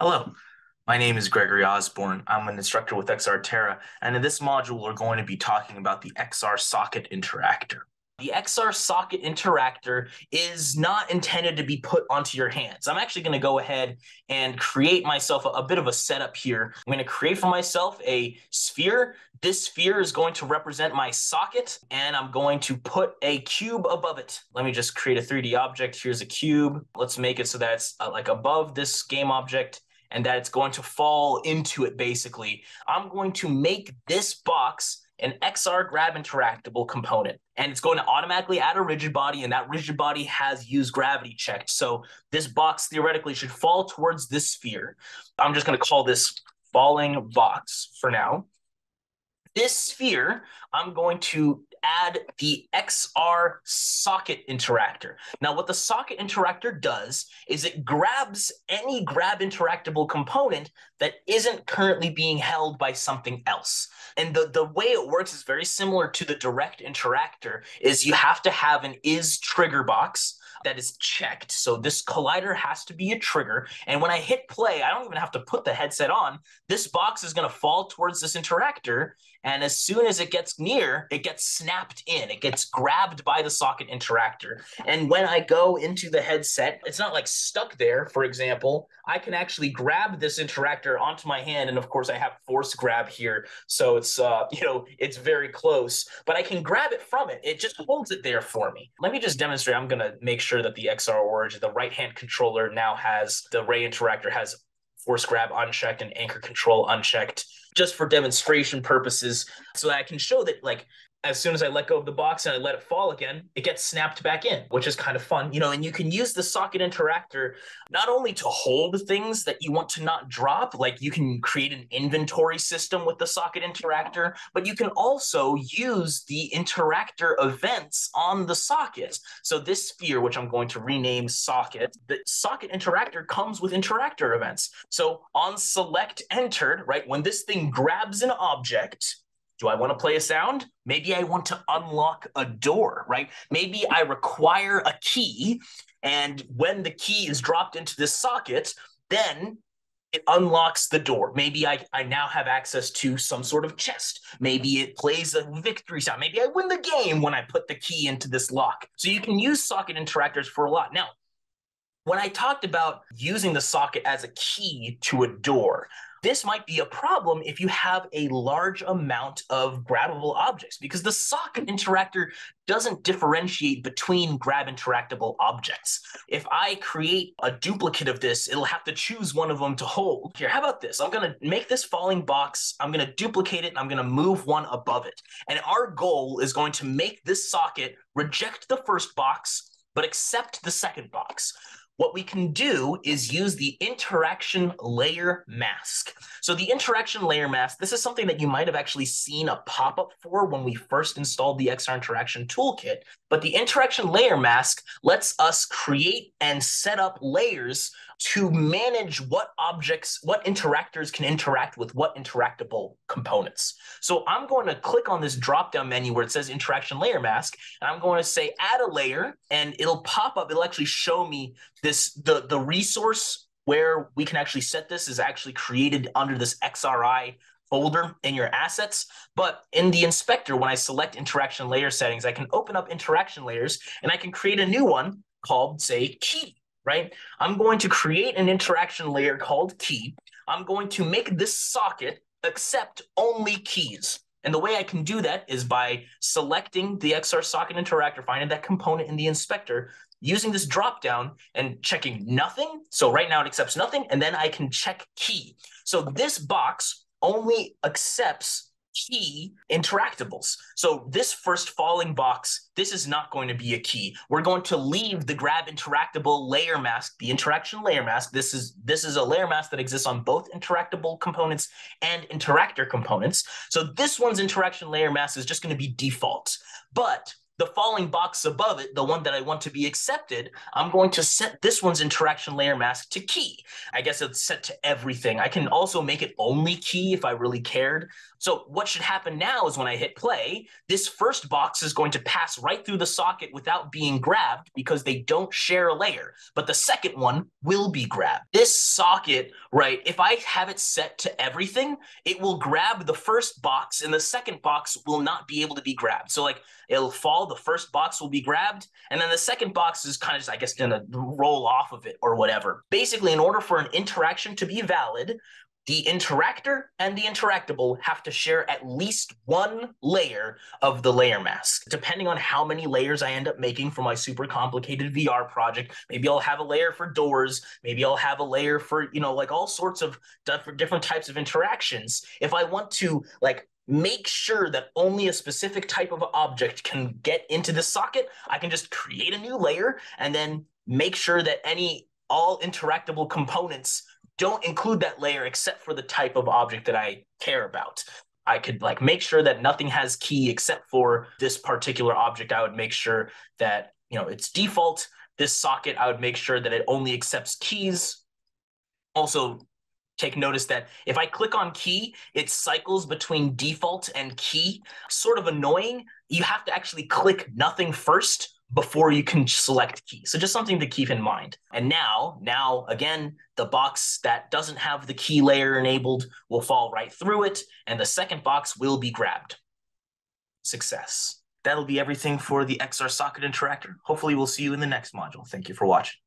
Hello, my name is Gregory Osborne. I'm an instructor with XR Terra, and in this module, we're going to be talking about the XR socket interactor. The XR socket interactor is not intended to be put onto your hands. I'm actually going to go ahead and create myself a, a, bit of a setup here. I'm going to create for myself a sphere. This sphere is going to represent my socket, and I'm going to put a cube above it. Let me just create a 3D object. Here's a cube. Let's make it so that it's uh, like above this game object and that it's going to fall into it basically. I'm going to make this box an XR grab interactable component and it's going to automatically add a rigid body and that rigid body has used gravity checked. So this box theoretically should fall towards this sphere. I'm just going to call this falling box for now. This sphere, I'm going to add the XR socket interactor. Now, what the socket interactor does is it grabs any grab interactable component that isn't currently being held by something else. And the, the way it works is very similar to the direct interactor is you have to have an is trigger box that is checked. So this collider has to be a trigger. And when I hit play, I don't even have to put the headset on. This box is going to fall towards this interactor and as soon as it gets near, it gets snapped in. It gets grabbed by the socket interactor. And when I go into the headset, it's not like stuck there, for example. I can actually grab this interactor onto my hand. And of course, I have force grab here. So it's, uh, you know, it's very close, but I can grab it from it. It just holds it there for me. Let me just demonstrate. I'm going to make sure that the XR Origin, the right hand controller now has the Ray interactor has force grab unchecked and anchor control unchecked just for demonstration purposes. So that I can show that like as soon as I let go of the box and I let it fall again, it gets snapped back in, which is kind of fun, you know. And you can use the socket interactor not only to hold things that you want to not drop, like you can create an inventory system with the socket interactor, but you can also use the interactor events on the socket. So this sphere, which I'm going to rename socket, the socket interactor comes with interactor events. So on select entered, right, when this thing grabs an object, do I want to play a sound? Maybe I want to unlock a door, right? Maybe I require a key. And when the key is dropped into this socket, then it unlocks the door. Maybe I, I now have access to some sort of chest. Maybe it plays a victory sound. Maybe I win the game when I put the key into this lock. So you can use socket interactors for a lot. Now, when I talked about using the socket as a key to a door, this might be a problem if you have a large amount of grabbable objects because the socket interactor doesn't differentiate between grab interactable objects. If I create a duplicate of this, it'll have to choose one of them to hold. Here, how about this? I'm going to make this falling box. I'm going to duplicate it and I'm going to move one above it. And our goal is going to make this socket reject the first box, but accept the second box what we can do is use the interaction layer mask. So the interaction layer mask, this is something that you might have actually seen a pop-up for when we first installed the XR interaction toolkit, but the interaction layer mask lets us create and set up layers to manage what objects, what interactors can interact with what interactable components. So I'm going to click on this drop-down menu where it says interaction layer mask, and I'm going to say add a layer, and it'll pop up, it'll actually show me this, the, the resource where we can actually set this is actually created under this XRI folder in your assets. But in the inspector, when I select interaction layer settings, I can open up interaction layers and I can create a new one called, say, key right? I'm going to create an interaction layer called key. I'm going to make this socket accept only keys. And the way I can do that is by selecting the XR socket interactor, finding that component in the inspector, using this dropdown and checking nothing. So right now it accepts nothing, and then I can check key. So this box only accepts key interactables. So this first falling box, this is not going to be a key. We're going to leave the grab interactable layer mask, the interaction layer mask. This is this is a layer mask that exists on both interactable components and interactor components. So this one's interaction layer mask is just going to be default. But the falling box above it, the one that I want to be accepted, I'm going to set this one's interaction layer mask to key. I guess it's set to everything. I can also make it only key if I really cared. So what should happen now is when I hit play, this first box is going to pass right through the socket without being grabbed because they don't share a layer. But the second one will be grabbed. This socket, right, if I have it set to everything, it will grab the first box and the second box will not be able to be grabbed. So like it'll fall, the first box will be grabbed, and then the second box is kind of just, I guess, gonna roll off of it or whatever. Basically, in order for an interaction to be valid, the interactor and the interactable have to share at least one layer of the layer mask. Depending on how many layers I end up making for my super complicated VR project, maybe I'll have a layer for doors, maybe I'll have a layer for, you know, like all sorts of different types of interactions. If I want to like make sure that only a specific type of object can get into the socket, I can just create a new layer and then make sure that any all interactable components don't include that layer except for the type of object that I care about. I could like make sure that nothing has key except for this particular object. I would make sure that, you know, it's default. This socket, I would make sure that it only accepts keys. Also, take notice that if I click on key, it cycles between default and key. Sort of annoying. You have to actually click nothing first before you can select key. So just something to keep in mind. And now, now again, the box that doesn't have the key layer enabled will fall right through it, and the second box will be grabbed. Success. That'll be everything for the XR socket interactor. Hopefully we'll see you in the next module. Thank you for watching.